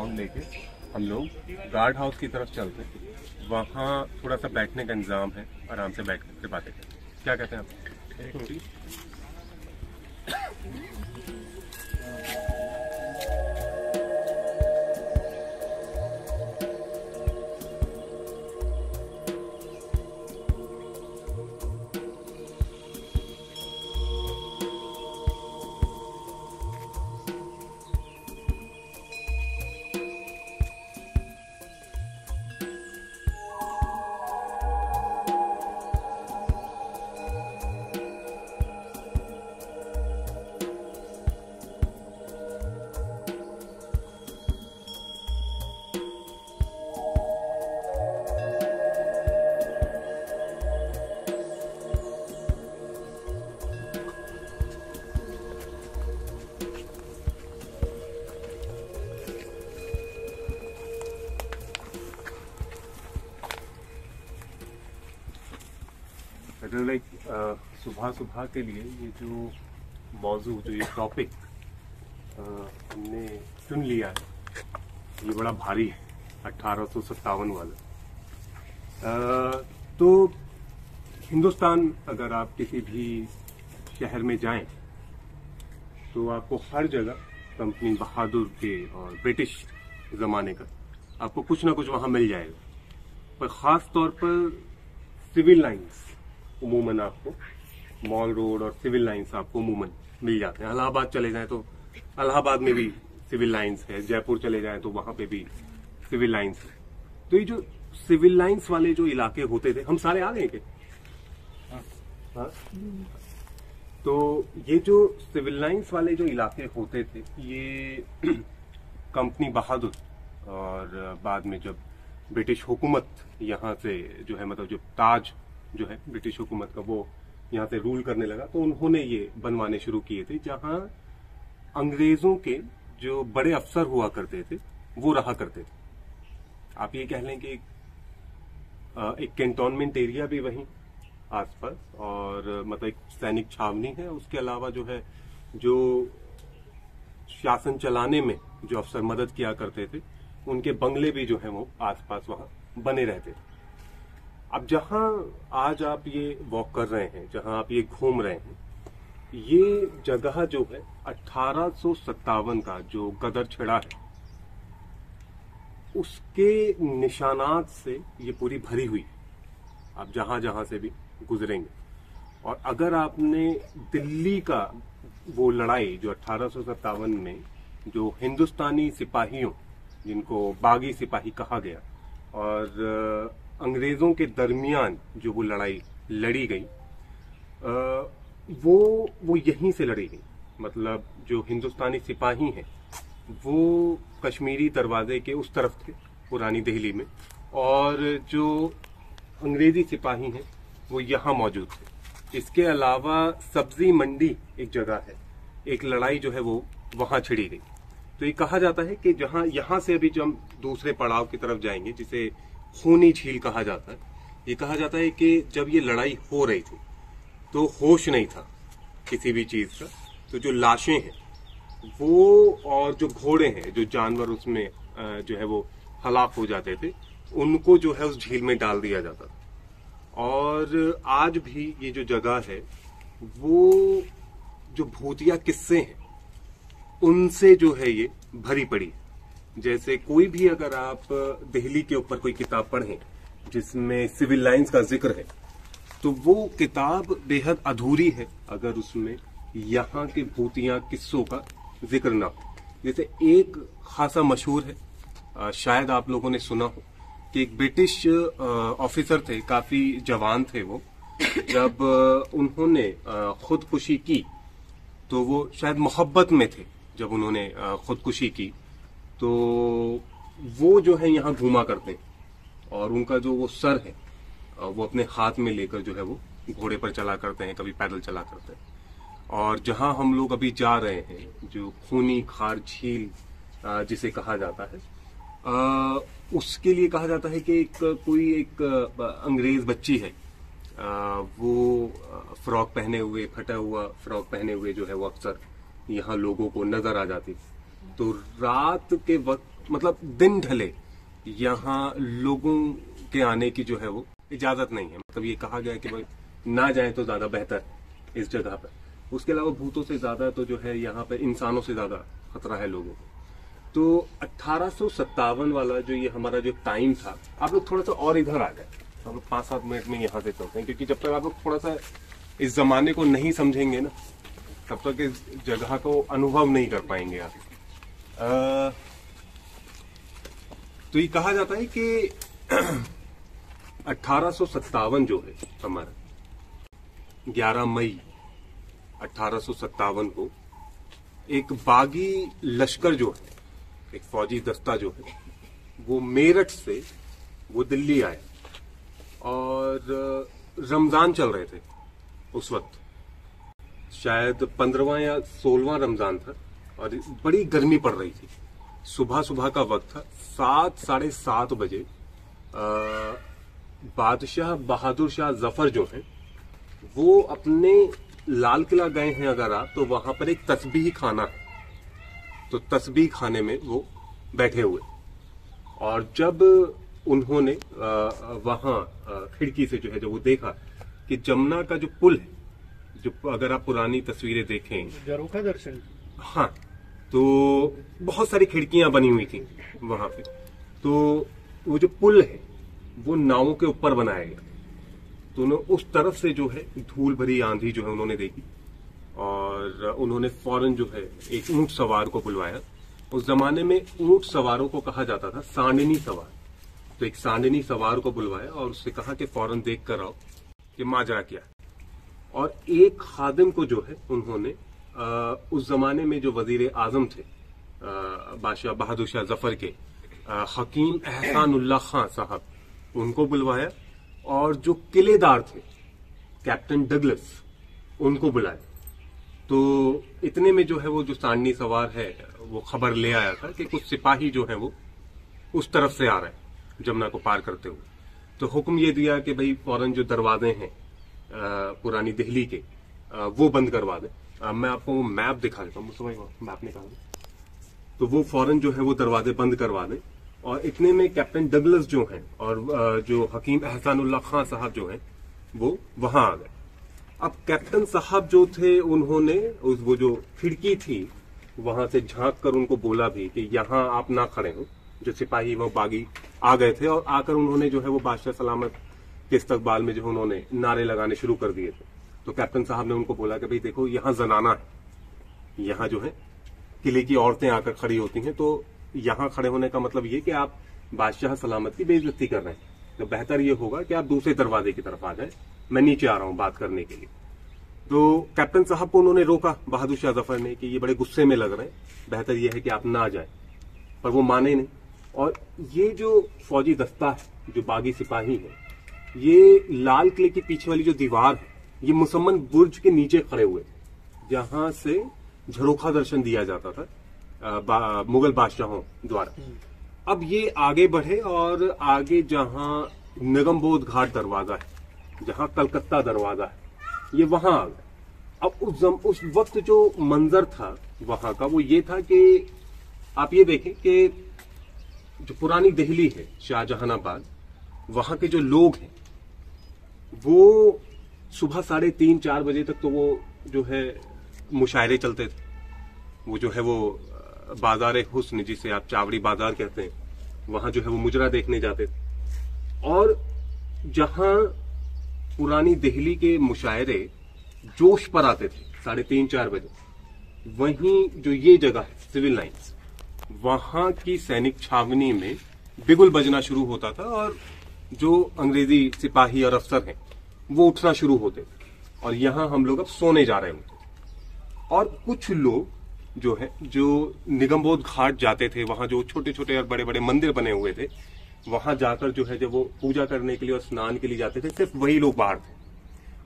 Round लेके हम लोग गार्ड हाउस की तरफ़ चलते हैं। वहाँ थोड़ा सा बैठने का इंतज़ाम है, आराम से बैठ कर बातें करें क्या कहते हैं आप? लाइक सुबह सुबह के लिए ये जो मौजू जो ये टॉपिक हमने चुन लिया है। ये बड़ा भारी है अठारह वाला। अ, तो हिंदुस्तान अगर आप किसी भी शहर में जाएँ तो आपको हर जगह कंपनी बहादुर के और ब्रिटिश जमाने का आपको कुछ ना कुछ वहाँ मिल जाएगा। पर खास तौर पर सिविल लाइंस उमूमन आपको मॉल रोड और सिविल लाइंस आपको उमूमन मिल जाते हैं। अलाहाबाद चले जाएँ तो अलाहाबाद में भी सिविल लाइंस है, जयपुर चले जाएँ तो वहाँ पे भी सिविल लाइंस है। तो ये जो सिविल लाइंस वाले जो इलाके होते थे, हम सारे आ गए क्या? हाँ? तो ये जो सिविल लाइंस वाले जो इलाके होते थे, ये कंपनी बहादुर और बाद में जब ब्रिटिश हुकूमत यहाँ से जो है मतलब जो ताज जो है ब्रिटिश हुकूमत का वो यहाँ से रूल करने लगा तो उन्होंने ये बनवाने शुरू किए थे जहाँ अंग्रेज़ों के जो बड़े अफसर हुआ करते थे वो रहा करते थे। आप ये कह लें कि एक, कैंटोनमेंट एरिया भी वहीं आसपास और मतलब एक सैनिक छावनी है उसके अलावा जो है जो शासन चलाने में जो अफसर मदद किया करते थे उनके बंगले भी जो है वो आसपास वहाँ बने रहते थे। अब जहाँ आज आप ये वॉक कर रहे हैं, जहाँ आप ये घूम रहे हैं, ये जगह जो है, अठारह का जो गदर छिड़ा है, उसके निशानात से ये पूरी भरी हुई है। आप जहाँ जहाँ से भी गुजरेंगे। और अगर आपने दिल्ली का वो लड़ाई जो अठारह में जो हिंदुस्तानी सिपाहियों, जिनको बागी सिपाही कहा गया, और अंग्रेज़ों के दरमियान जो वो लड़ाई लड़ी गई वो वो यहीं से लड़ी गई। मतलब जो हिंदुस्तानी सिपाही हैं, वो कश्मीरी दरवाजे के उस तरफ़ थे, पुरानी दिल्ली में। और जो अंग्रेज़ी सिपाही हैं, वो यहाँ मौजूद थे। इसके अलावा सब्ज़ी मंडी एक जगह है, एक लड़ाई जो है वो वहाँ छिड़ी गई। तो ये कहा जाता है कि जहाँ, यहाँ से अभी जो हम दूसरे पड़ाव की तरफ़ जाएँगे, जिसे खूनी झील कहा जाता है। ये कहा जाता है कि जब ये लड़ाई हो रही थी तो होश नहीं था किसी भी चीज़ का। तो जो लाशें हैं, वो और जो घोड़े हैं, जो जानवर उसमें जो है वो हलाक हो जाते थे, उनको जो है उस झील में डाल दिया जाता था। और आज भी ये जो जगह है, वो जो भूतिया किस्से हैं, उनसे जो है ये भरी पड़ी है। जैसे कोई भी अगर आप दिल्ली के ऊपर कोई किताब पढ़ें, जिसमें सिविल लाइंस का ज़िक्र है तो वो किताब बेहद अधूरी है अगर उसमें यहाँ के भूतिया किस्सों का ज़िक्र ना हो। जैसे एक खासा मशहूर है शायद आप लोगों ने सुना हो, कि एक ब्रिटिश ऑफिसर थे, काफ़ी जवान थे वो। जब उन्होंने खुदकुशी की तो वो शायद मोहब्बत में थे, जब उन्होंने खुदकुशी की। तो वो जो है यहाँ घूमा करते हैं। और उनका जो वो सर है वो अपने हाथ में लेकर जो है वो घोड़े पर चला करते हैं कभी पैदल चला करते हैं। और जहाँ हम लोग अभी जा रहे हैं जो खूनी खार झील जिसे कहा जाता है अ, उसके लिए कहा जाता है कि एक कोई एक अंग्रेज़ बच्ची है। अ, वो फ्रॉक पहने हुए फटा हुआ फ्रॉक पहने हुए जो है वो अक्सर यहाँ लोगों को नज़र आ जाती तो रात के वक्त मतलब दिन ढले, यहाँ लोगों के आने की जो है वो इजाज़त नहीं है। मतलब ये कहा गया कि भाई, ना जाए तो ज़्यादा बेहतर इस जगह पर। उसके अलावा भूतों से ज़्यादा तो जो है यहाँ पर इंसानों से ज़्यादा खतरा है लोगों को। तो अट्ठारह वाला जो ये हमारा जो टाइम था, आप लोग थोड़ा सा और इधर आ गए। हम लोग पाँच सात मिनट में यहाँ से चलते हैं, क्योंकि जब तक आप लोग थोड़ा सा इस जमाने को नहीं समझेंगे ना, तब तक इस जगह को अनुभव नहीं कर पाएँगे आप। तो ये कहा जाता है कि अठारह जो है हमारा 11 मई अठारह को एक बागी लश्कर जो है, एक फौजी दस्ता जो है, वो मेरठ से वो दिल्ली आए और रमज़ान चल रहे थे उस वक्त। शायद पंद्रवा या सोलवा रमज़ान था। और बड़ी गर्मी पड़ रही थी। सुबह सुबह का वक्त था सात साढ़े सात बजे बादशाह बहादुर शाह ज़फ़र जो है वो अपने लाल किला गए हैं अगर आप तो वहाँ पर एक तस्बीह खाना है। तो तस्बीह खाने में वो बैठे हुए। और जब उन्होंने वहाँ खिड़की से जो है जो वो देखा कि जमुना का जो पुल है जो अगर आप पुरानी तस्वीरें देखें दर्शन। हाँ तो बहुत सारी खिड़कियाँ बनी हुई थी वहाँ पे। तो वो जो पुल है, वो नावों के ऊपर बनाया गया। तो उन्होंने उस तरफ़ से जो है, धूल भरी आंधी जो है उन्होंने देखी। और उन्होंने फ़ौरन जो है, एक ऊँट सवार को बुलवाया। उस जमाने में ऊँट सवारों को कहा जाता था, सांडनी सवार। तो एक सांडनी सवार को बुलवाया और उससे कहा कि फ़ौरन देख कर आओ कि माजरा क्या और एक खादिम को जो है, उन्होंने उस जमाने में जो वज़ीर आज़म थे बादशाह बहादुर शाह ज़फ़र के हकीम एहसानुल्लाह खां साहब, उनको बुलवाया और जो किलेदार थे, कैप्टन डगलस, उनको बुलाया। तो इतने में जो है वो जो सांडनी सवार है, वो खबर ले आया था कि कुछ सिपाही जो है वो उस तरफ़ से आ रहे हैं, जमुना को पार करते हुए। तो हुक्म ये दिया कि भाई फ़ौरन जो दरवाजे हैं पुरानी दिल्ली के वो बंद करवा दें। मैं आपको वो मैप दिखा देता हूँ मैप निकाल तो वो फ़ौरन जो है वो दरवाजे बंद करवा दें। और इतने में कैप्टन डगलस जो हैं और जो हकीम एहसानुल्ला खान साहब जो हैं, वो वहाँ आ गए। अब कैप्टन साहब जो थे, उन्होंने उस वो जो खिड़की थी, वहाँ से झाँक कर उनको बोला भी कि यहाँ आप ना खड़े हो। जो सिपाही वो बागी आ गए थे और आकर उन्होंने जो है वो बादशाह सलामत के इस्तकबाल में जो उन्होंने नारे लगाने शुरू कर दिए थे। तो कैप्टन साहब ने उनको बोला कि भाई देखो, यहाँ जनाना है। यहाँ जो है, किले की औरतें आकर खड़ी होती हैं तो यहाँ खड़े होने का मतलब ये कि आप बादशाह सलामत की बेइज्जती कर रहे हैं। तो बेहतर ये होगा कि आप दूसरे दरवाजे की तरफ़ आ जाए। मैं नीचे आ रहा हूँ बात करने के लिए। तो कैप्टन साहब को उन्होंने रोका बहादुर शाह ज़फ़र ने कि ये बड़े गुस्से में लग रहे हैं। बेहतर यह है कि आप ना जाए। पर वो माने नहीं। और ये जो फौजी दस्ता है, जो बागी सिपाही है, ये लाल किले के पीछे वाली जो दीवार है ये मुसम्मन बुर्ज के नीचे खड़े हुए। जहाँ से झरोखा दर्शन दिया जाता था बा, मुगल बादशाहों द्वारा। हम्म। अब ये आगे बढ़े और आगे जहाँ निगमबोध घाट दरवाज़ा है जहाँ कलकत्ता दरवाज़ा है ये वहाँ आ गए। अब उस जम, उस वक्त जो मंजर था वहाँ का वो ये था कि आप ये देखें कि जो पुरानी दिल्ली है शाहजहानाबाद वहाँ के जो लोग हैं वो सुबह साढ़े तीन, चार बजे तक तो वो जो है मुशायरे चलते थे। वो जो है वो बाज़ार हुस्न जिसे आप चावड़ी बाज़ार कहते हैं, वहाँ जो है वो मुजरा देखने जाते थे। और जहाँ पुरानी दिल्ली के मुशायरे जोश पर आते थे, साढ़े तीन, चार बजे, वहीं जो ये जगह है, सिविल लाइन्स वहाँ की सैनिक छावनी में बिगुल बजना शुरू होता था और जो अंग्रेज़ी सिपाही और अफसर हैं वो उठना शुरू होते थे और यहाँ हम लोग अब सोने जा रहे होते और कुछ लोग जो है, जो निगमबोध घाट जाते थे, वहाँ जो छोटे छोटे और बड़े बड़े मंदिर बने हुए थे, वहाँ जाकर जो है, जब वो पूजा करने के लिए और स्नान के लिए जाते थे, सिर्फ़ वही लोग बाहर थे।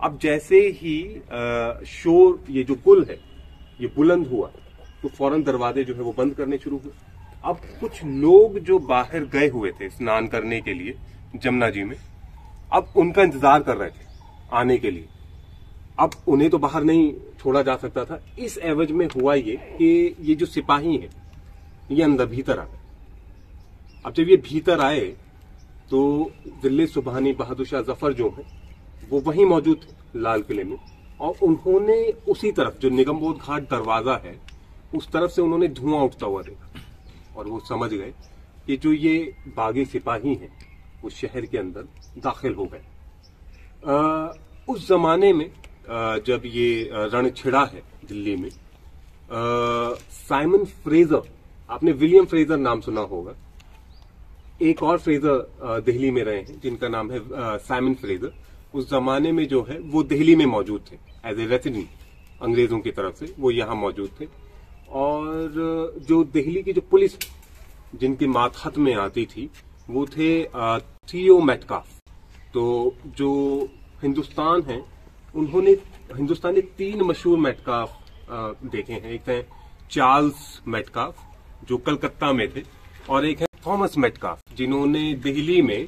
अब जैसे ही शोर, ये जो पुल है, ये बुलंद हुआ तो फ़ौरन दरवाजे जो है वो बंद करने शुरू हुए। अब कुछ लोग जो बाहर गए हुए थे स्नान करने के लिए, जमुना जी में, अब उनका इंतज़ार कर रहे थे। आने के लिए। अब उन्हें तो बाहर नहीं छोड़ा जा सकता था। इस एवज में हुआ ये कि ये जो सिपाही है, ये अंदर भीतर आ गए। अब जब ये भीतर आए तो दिल्ली सुबहानी बहादुर शाह ज़फ़र जो है, वो वहीं मौजूद थे, लाल किले में। और उन्होंने उसी तरफ़, जो निगमबोध घाट दरवाज़ा है, उस तरफ़ से उन्होंने धुआँ उठता हुआ देखा। और वो समझ गए कि जो ये बागी सिपाही हैं, वो शहर के अंदर दाखिल हो गए। उस जमाने में आ, जब ये रण छिड़ा है दिल्ली में साइमन फ्रेजर आपने विलियम फ्रेजर नाम सुना होगा। एक और फ्रेजर दिल्ली में रहे हैं जिनका नाम है साइमन फ्रेजर। उस जमाने में जो है वो दिल्ली में मौजूद थे एज ए रेसिडेंट अंग्रेज़ों की तरफ़ से वो यहाँ मौजूद थे। और जो दिल्ली की जो पुलिस जिनके मातहत में आती थी वो थे थियो मेटकाफ। तो जो हिंदुस्तान है, उन्होंने, हिंदुस्तान ने तीन मशहूर मेटकाफ देखे हैं। एक है चार्ल्स मेटकाफ जो कलकत्ता में थे, और एक है थॉमस मेटकाफ जिन्होंने दिल्ली में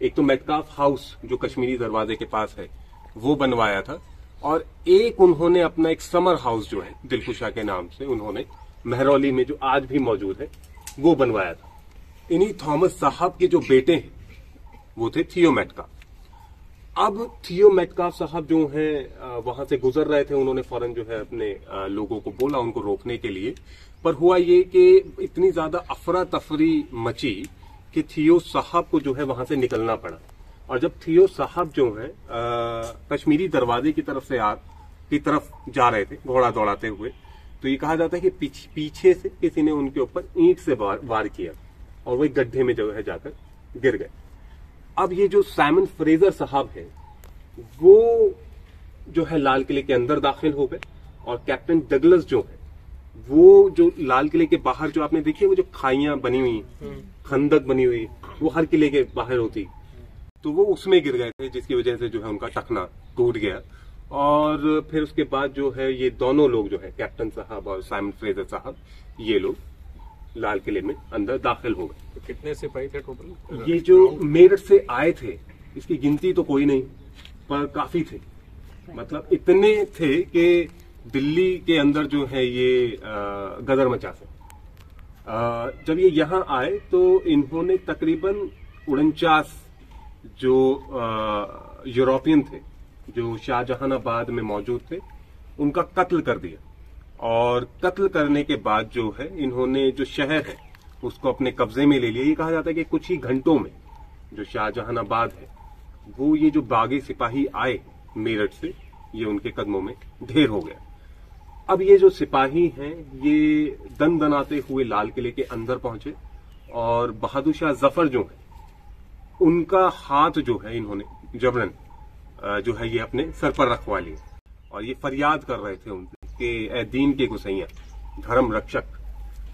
एक तो मेटकाफ हाउस जो कश्मीरी दरवाजे के पास है, वो बनवाया था, और एक उन्होंने अपना एक समर हाउस जो है दिलकुशा के नाम से उन्होंने, महरौली में जो आज भी मौजूद है, वो बनवाया था। इन्हीं थॉमस साहब के जो बेटे हैं, वो थे थियो मेटकाफ अब थियो मेटकाफ साहब जो हैं वहाँ से गुजर रहे थे उन्होंने फ़ौरन जो है अपने लोगों को बोला उनको रोकने के लिए। पर हुआ ये कि इतनी ज़्यादा अफरा तफरी मची कि थियो साहब को जो है वहाँ से निकलना पड़ा। और जब थियो साहब जो है कश्मीरी दरवाजे की तरफ़ से आ की तरफ़ जा रहे थे घोड़ा दौड़ाते हुए तो ये कहा जाता है कि पीछ, पीछे से किसी ने उनके ऊपर ईंट से वार, वार किया और वही गड्ढे में जो है जाकर गिर गए। अब ये जो सैमन फ्रेजर साहब है वो जो है लाल किले के अंदर दाखिल हो गए और कैप्टन डगलस जो है वो जो लाल किले के बाहर जो आपने देखी है वो जो खाइया बनी हुई हम्म। खंदक बनी हुई वो हर किले के बाहर होती तो वो उसमें गिर गए थे जिसकी वजह से जो है उनका टखना टूट गया और फिर उसके बाद जो है ये दोनों लोग जो है कैप्टन साहब और साइमन फ्रेजर साहब ये लोग लाल किले में अंदर दाखिल हो गए। तो कितने सिपाही थे टोटल? ये जो मेरठ से आए थे इसकी गिनती तो कोई नहीं पर काफ़ी थे। मतलब इतने थे कि दिल्ली के अंदर जो है ये गदर मचा से जब ये यहाँ आए तो इन्होंने तकरीबन उनचास जो यूरोपियन थे जो शाहजहानाबाद में मौजूद थे उनका कत्ल कर दिया। और कत्ल करने के बाद जो है, इन्होंने जो शहर है, उसको अपने कब्जे में ले लिया। ये कहा जाता है कि कुछ ही घंटों में जो शाहजहानाबाद है, वो ये जो बागी सिपाही आए मेरठ से, ये उनके कदमों में ढेर हो गया। अब ये जो सिपाही हैं, ये दन दनाते हुए लाल किले के अंदर पहुँचे और बहादुर शाह ज़फ़र जो है, उनका हाथ जो है इन्होंने, जबरन जो है ये अपने सर पर रखवा लिया और ये फरियाद कर रहे थे उनसे कि, ए, दीन के गुसैया धर्म रक्षक।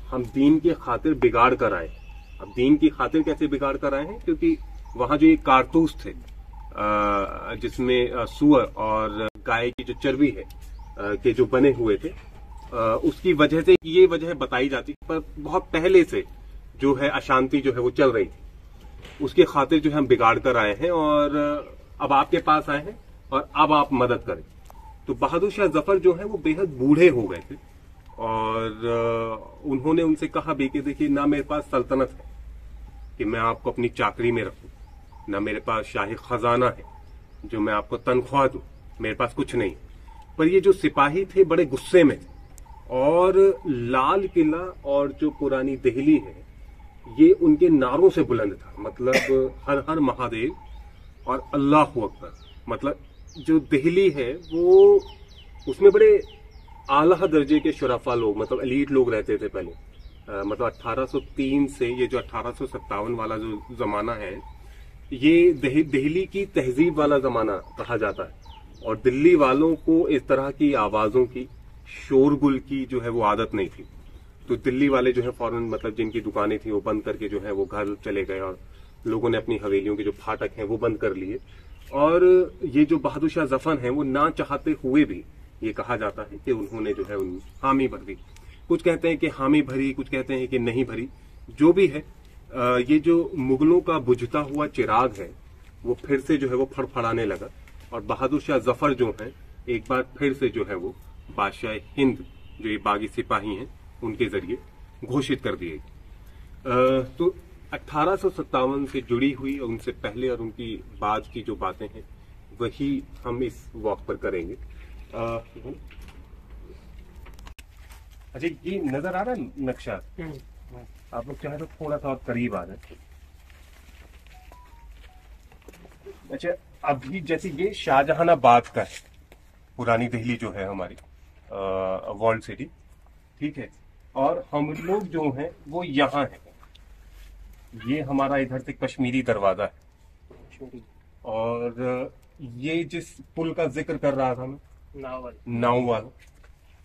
हम दीन के खातिर बिगाड़ कर आए। अब दीन की खातिर कैसे बिगाड़ कर आए हैं? क्योंकि वहाँ जो ये कारतूस थे जिसमें सुअर और गाय की जो चर्बी है के जो बने हुए थे उसकी वजह से ये वजह बताई जाती पर बहुत पहले से जो है अशांति जो है वो चल रही थी। उसके खातिर जो है हम बिगाड़ कर आए हैं और अब आपके पास आए हैं और अब आप मदद करें। तो बहादुर शाह ज़फ़र जो है वो बेहद बूढ़े हो गए थे। और उन्होंने उनसे कहा भी कि देखिए, ना मेरे पास सल्तनत है कि मैं आपको अपनी चाकरी में रखूँ, ना मेरे पास शाही खजाना है जो मैं आपको तनख्वाह दू, मेरे पास कुछ नहीं। पर ये जो सिपाही थे, बड़े गुस्से में थे। और लाल किला और जो पुरानी दिल्ली है, ये उनके नारों से बुलंद था। मतलब हर हर महादेव और अल्लाह अकबर मतलब जो दिल्ली है वो उसमें बड़े आला दर्जे के शराफा लोग मतलब एलीट लोग रहते थे पहले। आ, मतलब 1803 से ये जो अठारह वाला जो जमाना है ये दिल्ली की तहजीब वाला जमाना कहा जाता है। और दिल्ली वालों को इस तरह की आवाजों की शोरगुल की जो है वो आदत नहीं थी। तो दिल्ली वाले जो है फ़ौरन मतलब जिनकी दुकानें थी वो बंद करके जो है वो घर चले गए और लोगों ने अपनी हवेलियों के जो फाटक हैं वो बंद कर लिए। और ये जो बहादुर शाह ज़फ़र हैं, वो ना चाहते हुए भी ये कहा जाता है कि उन्होंने जो है उन हामी भर दी। कुछ कहते हैं कि हामी भरी, कुछ कहते हैं कि नहीं भरी। जो भी है ये जो मुगलों का बुझता हुआ चिराग है, वो फिर से जो है वो फड़फड़ाने लगा। और बहादुर शाह ज़फ़र जो है, एक बार फिर से जो है वो बादशाह हिंद, जो ये बागी सिपाही हैं, उनके ज़रिए घोषित कर दिए तो अठारह से जुड़ी हुई और उनसे पहले और उनकी बाद की जो बातें हैं वही हम इस वॉक पर करेंगे। अच्छा ये नज़र आ रहा है नक्शा? आप लोग चाहे तो थोड़ा सा और करीब आ जाए। अच्छा अभी जैसे ये शाहजहानाबाद का है पुरानी दिल्ली जो है हमारी वर्ल्ड सिटी ठीक है? और हम लोग जो हैं वो यहाँ हैं। ये हमारा इधर से कश्मीरी दरवाज़ा है। और ये जिस पुल का ज़िक्र कर रहा था मैं नावल। नाव वाला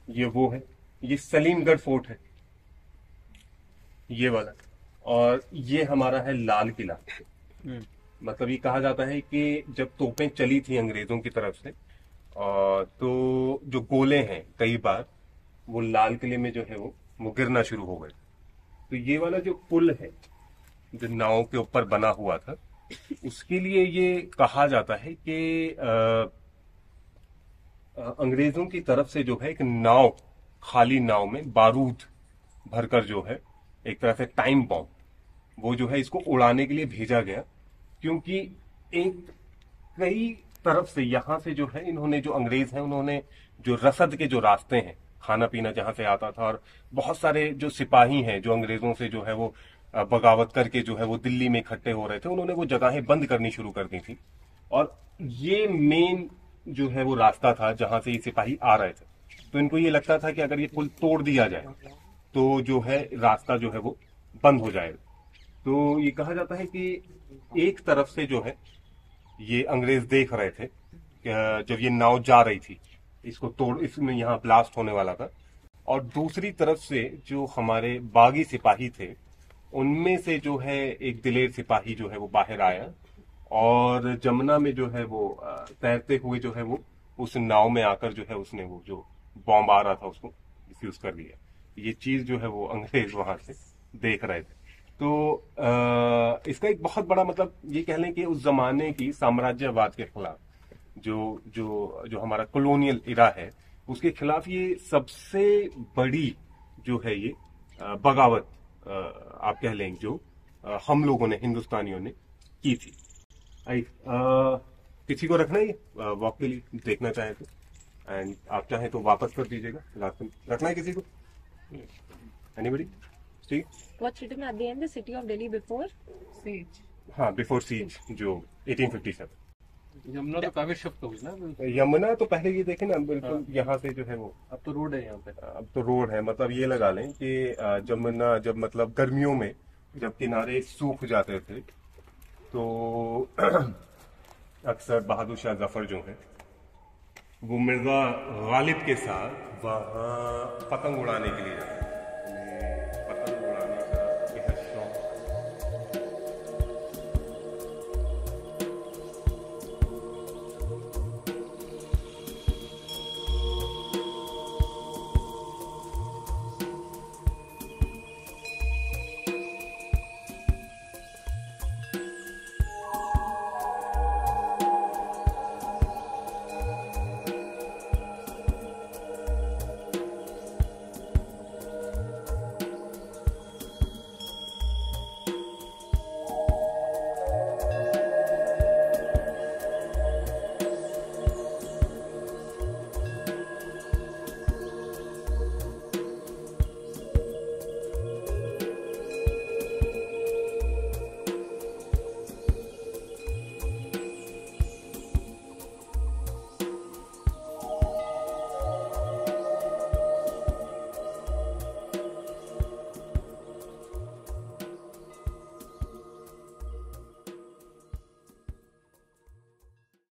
ये वो है। ये सलीमगढ़ फोर्ट है। ये वाला। और ये हमारा है लाल किला। मतलब ये कहा जाता है कि जब तोपें चली थी अंग्रेज़ों की तरफ़ से और तो जो गोले हैं कई बार वो लाल किले में जो है वो वो गिरना शुरू हो गए। तो ये वाला जो पुल है जो नाव के ऊपर बना हुआ था, उसके लिए ये कहा जाता है कि अंग्रेज़ों की तरफ़ से जो है एक नाव, खाली नाव में बारूद भरकर जो है, एक तरह से टाइम बॉम्ब वो जो है इसको उड़ाने के लिए भेजा गया। क्योंकि एक, कई तरफ़ से यहाँ से जो है इन्होंने जो अंग्रेज़ हैं, उन्होंने जो रसद के जो रास्ते हैं, खाना पीना जहाँ से आता था और बहुत सारे जो सिपाही हैं, जो अंग्रेज़ों से जो है वो बगावत करके जो है वो दिल्ली में इकट्ठे हो रहे थे, उन्होंने वो जगहें बंद करनी शुरू कर दी थी। और ये मेन जो है वो रास्ता था जहाँ से ये सिपाही आ रहे थे। तो इनको ये लगता था कि अगर ये पुल तोड़ दिया जाए तो जो है रास्ता जो है वो बंद हो जाएगा तो ये कहा जाता है कि एक तरफ़ से जो है, ये अंग्रेज़ देख रहे थे जब ये नाव जा रही थी, इसको तोड़, इसमें यहाँ ब्लास्ट होने वाला था। और दूसरी तरफ़ से जो हमारे बागी सिपाही थे उनमें से जो है एक दिलेर सिपाही जो है वो बाहर आया और जमुना में जो है वो तैरते हुए जो है वो उस नाव में आकर जो है उसने वो जो बॉम्ब आ रहा था उसको डिफ्यूज कर दिया। ये चीज़ जो है वो अंग्रेज़ वहाँ से देख रहे थे। तो अ, इसका एक बहुत बड़ा मतलब ये कह लें कि उस जमाने की साम्राज्यवाद के खिलाफ जो जो जो हमारा कॉलोनियल इरा है उसके खिलाफ ये सबसे बड़ी जो है ये बगावत आप कह लें जो अ, हम लोगों ने हिंदुस्तानियों ने की थी। आई किसी को रखना है ये? वॉक के लिए देखना चाहे तो। एंड आप चाहें तो वापस कर दीजिएगा। लास्ट में रखना है किसी को? एनीबडी ठीक What's written at the end? The city of Delhi before? Siege हाँ बिफोर सीज जो 1857 यमुना तो काफ़ी शिफ्ट होगी ना यमुना तो पहले ये देखे ना बिल्कुल यहाँ से जो है वो। अब तो रोड है यहाँ पे। अब तो रोड है मतलब ये लगा लें कि जमुना जब मतलब गर्मियों में जब किनारे सूख जाते थे तो अक्सर बहादुर शाह ज़फ़र जो है वो मिर्ज़ा गालिब के साथ वहाँ पतंग उड़ाने के लिए जाते